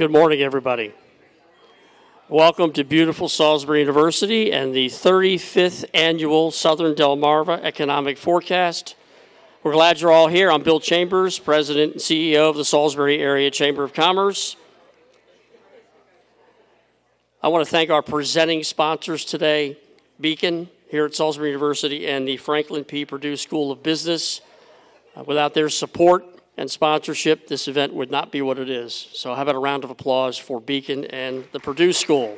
Good morning, everybody. Welcome to beautiful Salisbury University and the 35th annual Southern Delmarva Economic Forecast. We're glad you're all here. I'm Bill Chambers, President and CEO of the Salisbury Area Chamber of Commerce. I want to thank our presenting sponsors today, Beacon here at Salisbury University and the Franklin P. Perdue School of Business. Uh, without their support, and sponsorship, this event would not be what it is. So, how about a round of applause for Beacon and the Perdue School?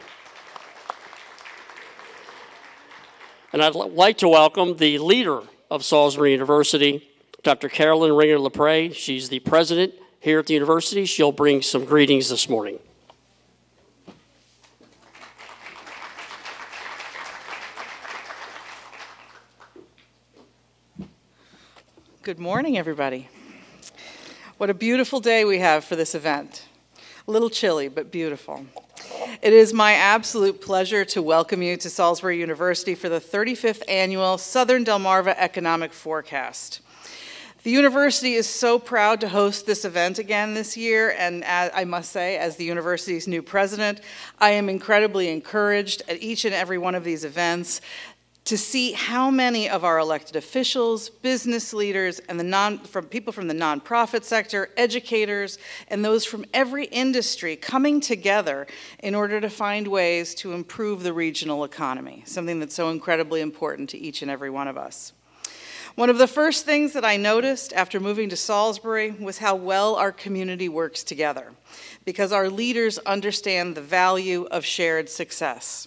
And I'd like to welcome the leader of Salisbury University, Dr. Carolyn Ringer Lepre. She's the president here at the university. She'll bring some greetings this morning. Good morning, everybody. What a beautiful day we have for this event. A little chilly, but beautiful. It is my absolute pleasure to welcome you to Salisbury University for the 35th annual Southern Delmarva Economic Forecast. The university is so proud to host this event again this year, and I must say, as the university's new president, I am incredibly encouraged at each and every one of these events to see how many of our elected officials, business leaders, and the non, from people from the nonprofit sector, educators, and those from every industry coming together in order to find ways to improve the regional economy, something that's so incredibly important to each and every one of us. One of the first things that I noticed after moving to Salisbury was how well our community works together, because our leaders understand the value of shared success.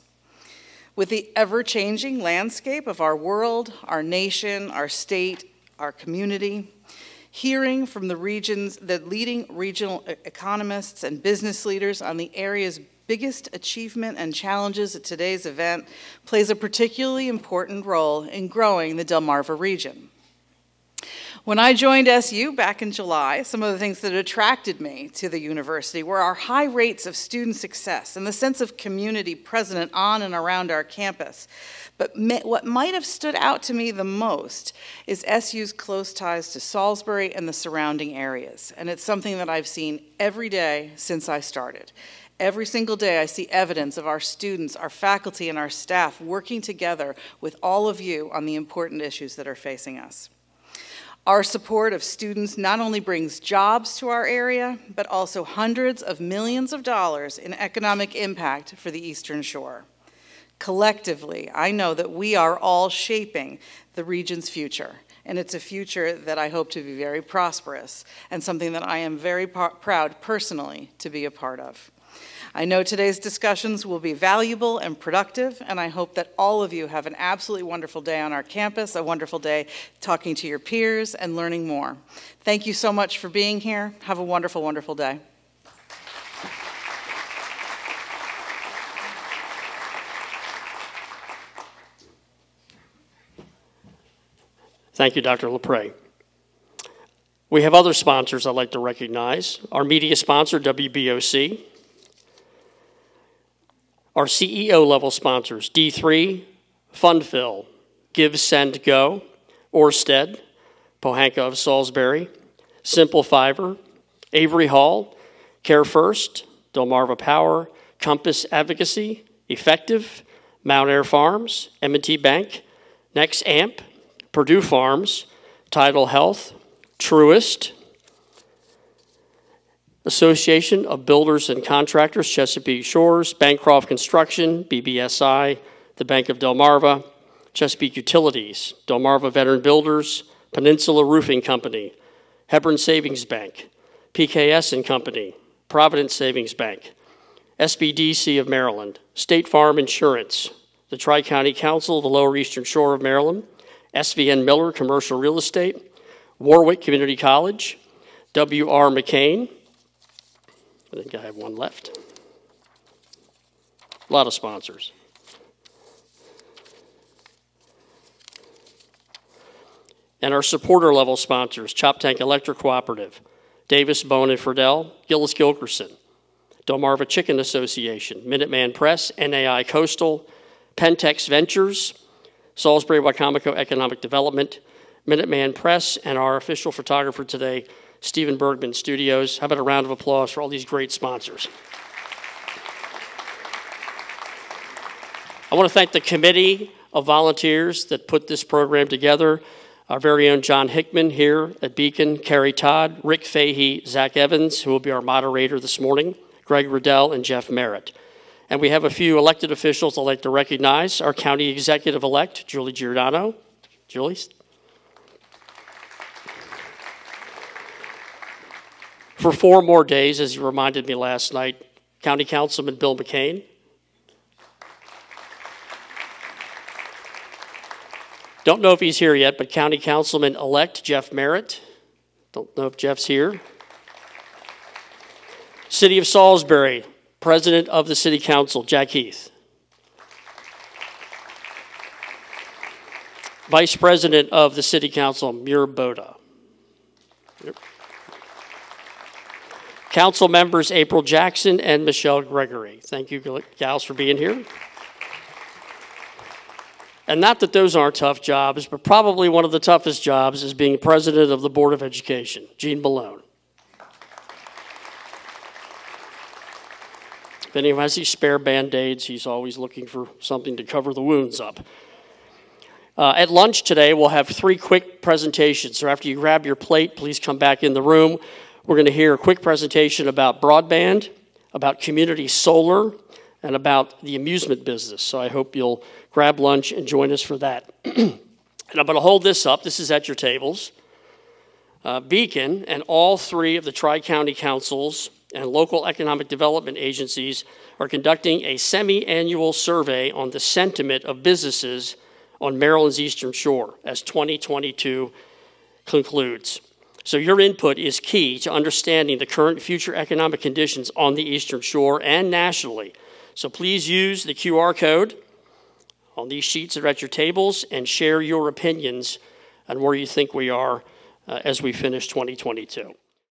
With the ever changing landscape of our world, our nation, our state, our community, hearing from the regions, the leading regional economists and business leaders on the area's biggest achievement and challenges at today's event plays a particularly important role in growing the Delmarva region. When I joined SU back in July, some of the things that attracted me to the university were our high rates of student success and the sense of community present on and around our campus. But what might have stood out to me the most is SU's close ties to Salisbury and the surrounding areas. And it's something that I've seen every day since I started. Every single day, I see evidence of our students, our faculty, and our staff working together with all of you on the important issues that are facing us. Our support of students not only brings jobs to our area, but also hundreds of millions of dollars in economic impact for the Eastern Shore. Collectively, I know that we are all shaping the region's future, and it's a future that I hope to be very prosperous and something that I am very proud personally to be a part of. I know today's discussions will be valuable and productive, and I hope that all of you have an absolutely wonderful day on our campus, a wonderful day talking to your peers and learning more. Thank you so much for being here. Have a wonderful, wonderful day. Thank you, Dr. Lepre. We have other sponsors I'd like to recognize. Our media sponsor, WBOC, our CEO level sponsors D3, Fundfill, Give, Send, Go, Orsted, Pohanka of Salisbury, Simple Fiber, Avery Hall, Care First, Delmarva Power, Compass Advocacy, Effective, Mountaire Farms, M&T Bank, Next Amp, Perdue Farms, Tidal Health, Truist, Association of Builders and Contractors, Chesapeake Shores, Bancroft Construction, BBSI, the Bank of Delmarva, Chesapeake Utilities, Delmarva Veteran Builders, Peninsula Roofing Company, Hebron Savings Bank, PKS and Company, Providence Savings Bank, SBDC of Maryland, State Farm Insurance, the Tri County Council of the Lower Eastern Shore of Maryland, SVN Miller Commercial Real Estate, Wor-Wic Community College, W.R. McCain, I think I have one left. A lot of sponsors. And our supporter level sponsors Choptank Electric Cooperative, Davis Bowen and Friedel, Gillis Gilkerson, Delmarva Chicken Association, Minuteman Press, NAI Coastal, Pentex Ventures, Salisbury Wicomico Economic Development, Minuteman Press, and our official photographer today, Stephen Bergman Studios. How about a round of applause for all these great sponsors? I want to thank the committee of volunteers that put this program together. Our very own John Hickman here at Beacon, Carrie Todd, Rick Fahey, Zach Evans, who will be our moderator this morning, Greg Riddell, and Jeff Merritt. And we have a few elected officials I'd like to recognize. Our county executive elect, Julie Giordano. Julie? For four more days, as you reminded me last night, County Councilman Bill McCain. Don't know if he's here yet, but County Councilman elect Jeff Merritt. Don't know if Jeff's here. City of Salisbury, President of the City Council, Jack Heath. Vice President of the City Council, Muir Boda. Yep. Council members April Jackson and Michelle Gregory. Thank you, gals, for being here. And not that those aren't tough jobs, but probably one of the toughest jobs is being president of the Board of Education, Gene Malone. If anyone has these spare band aids, he's always looking for something to cover the wounds up. Uh, at lunch today, we'll have three quick presentations. So after you grab your plate, please come back in the room. We're going to hear a quick presentation about broadband, about community solar, and about the amusement business. So I hope you'll grab lunch and join us for that. and I'm going to hold this up. This is at your tables. Uh, Beacon and all three of the Tri County councils and local economic development agencies are conducting a semi annual survey on the sentiment of businesses on Maryland's Eastern Shore as 2022 concludes. So, your input is key to understanding the current future economic conditions on the Eastern Shore and nationally so please use the QR code on these sheets that are at your tables and share your opinions on where you think we are uh, as we finish 2022.